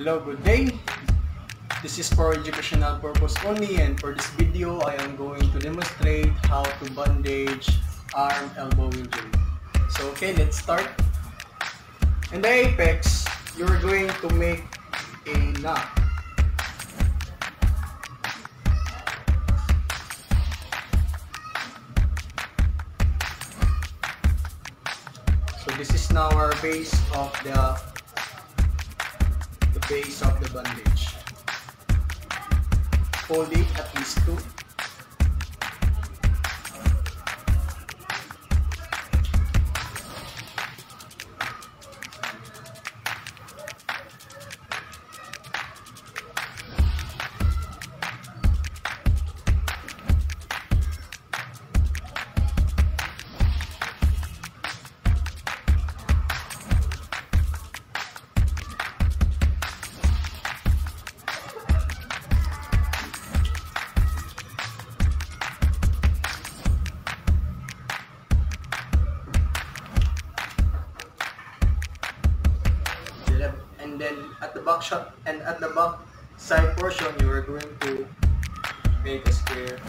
Hello, good day. This is for educational purpose only and for this video I am going to demonstrate how to bandage arm elbow injury. So okay, let's start. In the apex, you're going to make a knot. So this is now our base of the the base of the bandage. Fold it at least two. And then at the back shot and at the back side portion you are going to make a square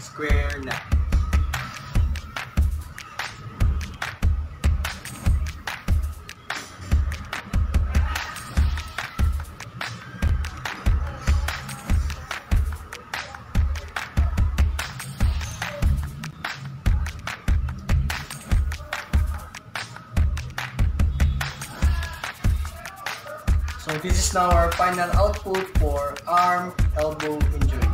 square knot So this is now our final output for arm elbow injury.